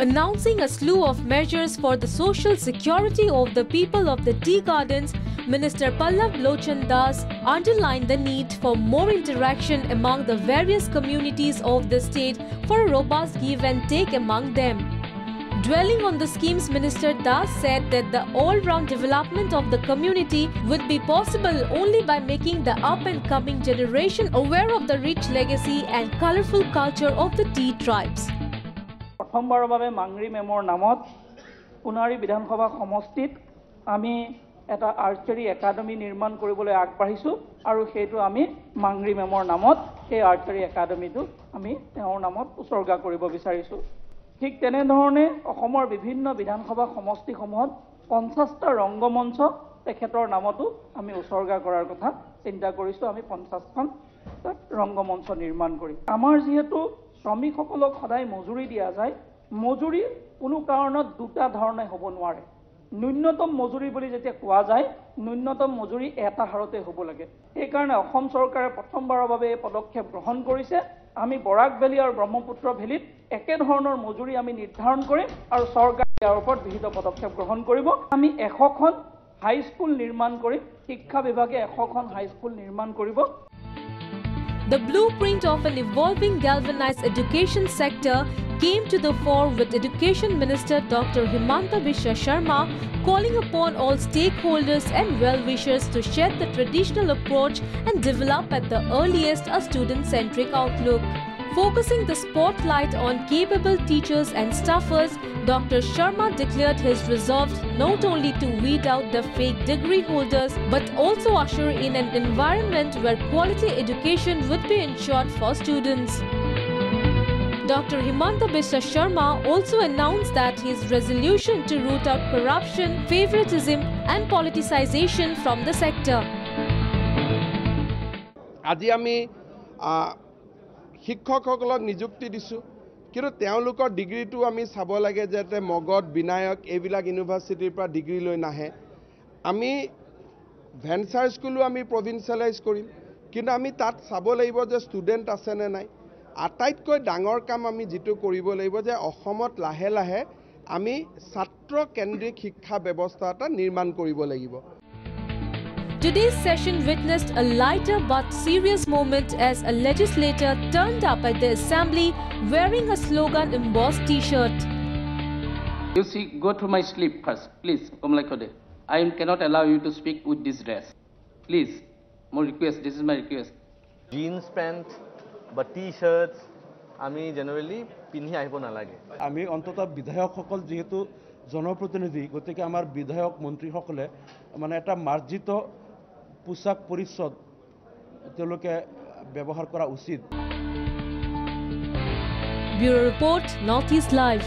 Announcing a slew of measures for the social security of the people of the tea gardens, Minister Pallav Lochan Das underlined the need for more interaction among the various communities of the state for a robust give and take among them. Dwelling on the schemes, Minister Das said that the all-round development of the community would be possible only by making the up-and-coming generation aware of the rich legacy and colorful culture of the tea tribes. প্ৰথমবাৰৰ বাবে মাংৰি মেমৰ নামত সোণাৰী বিধানসভা সমষ্টিত আমি এটা archery academy নিৰ্মাণ কৰিবলৈ আগবাঢ়িছোঁ আৰু সেইটো আমি মাংৰি মেমৰ নামত সেই আৰ্চাৰী একাডেমীটো আমি তেওঁৰ নামত উচৰ্গা কৰিব বিচাৰিছোঁ। ঠিক তেনেধৰণে অসমৰ বিভিন্ন বিধানসভা সমষ্টিসমূহত পঞ্চাছটা ৰংগমঞ্চ তেখেতৰ নামতো আমি উচৰ্গা কৰাৰ কথা চিন্তা কৰিছোঁ। আমি পঞ্চাছখন তাত ৰংগমঞ্চ নিৰ্মাণ কৰিম। আমাৰ যিহেতু শ্ৰমিকসকলক সদায় মজুৰি দিয়া যায় মজুৰি কোনো কাৰণত দুটা ধৰণে হ'ব নোৱাৰে। ন্যূনতম মজুৰি বুলি যেতিয়া কোৱা যায় ন্যূনতম মজুৰি এটা হাৰতে হ'ব লাগে। সেইকাৰণে অসম চৰকাৰে প্ৰথমবাৰৰ বাবে এই পদক্ষেপ গ্ৰহণ কৰিছে। আমি বৰাক ভেলী আৰু ব্ৰহ্মপুত্ৰ ভেলীত একেধৰণৰ মজুৰি আমি নিৰ্ধাৰণ কৰিম আৰু চৰকাৰে ইয়াৰ ওপৰত বিহিত পদক্ষেপ গ্ৰহণ কৰিব। আমি এশখন হাইস্কুল নিৰ্মাণ কৰিম। শিক্ষা বিভাগে এশখন হাইস্কুল নিৰ্মাণ কৰিব। The blueprint of an evolving galvanized education sector came to the fore with Education Minister Dr. Himanta Biswa Sharma calling upon all stakeholders and well-wishers to shed the traditional approach and develop at the earliest a student-centric outlook. Focusing the spotlight on capable teachers and staffers, Dr. Sharma declared his resolve not only to weed out the fake degree holders but also usher in an environment where quality education would be ensured for students. Dr. Himanta Biswa Sharma also announced that his resolution to root out corruption, favoritism, and politicization from the sector. আজি আমি শিক্ষকসকলক নিযুক্তি দিছোঁ কিন্তু তেওঁলোকৰ ডিগ্ৰীটো আমি চাব লাগে যাতে মগধ বিনায়ক এইবিলাক ইউনিভাৰ্চিটিৰ পৰা ডিগ্ৰী লৈ নাহে আমি ভেঞ্চাৰ স্কুলো আমি প্ৰভিঞ্চিয়েলাইজ কৰিম কিন্তু আমি তাত চাব লাগিব যে ষ্টুডেণ্ট আছেনে নাই আটাইতকৈ ডাঙৰ কাম আমি যিটো কৰিব লাগিব যে অসমত লাহে লাহে আমি ছাত্ৰকেন্দ্ৰিক শিক্ষা ব্যৱস্থা এটা নিৰ্মাণ কৰিব লাগিব Today's session witnessed a lighter but serious moment as a legislator turned up at the assembly wearing a slogan embossed t-shirt. You see, go to my sleep first, please, Komalakhode. I cannot allow you to speak with this dress. Please, more request, this is my request. Jeans pant বা T shirts আমি generally পিন্ধি আহিব নালাগে আমি অন্ততঃ বিধায়কসকল যিহেতু জনপ্ৰতিনিধি গতিকে আমাৰ বিধায়ক মন্ত্ৰীসকলে মানে এটা মাৰ্জিত পোচাক পৰিচ্ছদ তেওঁলোকে ব্যৱহাৰ কৰা উচিত Bureau Report, Northeast Live.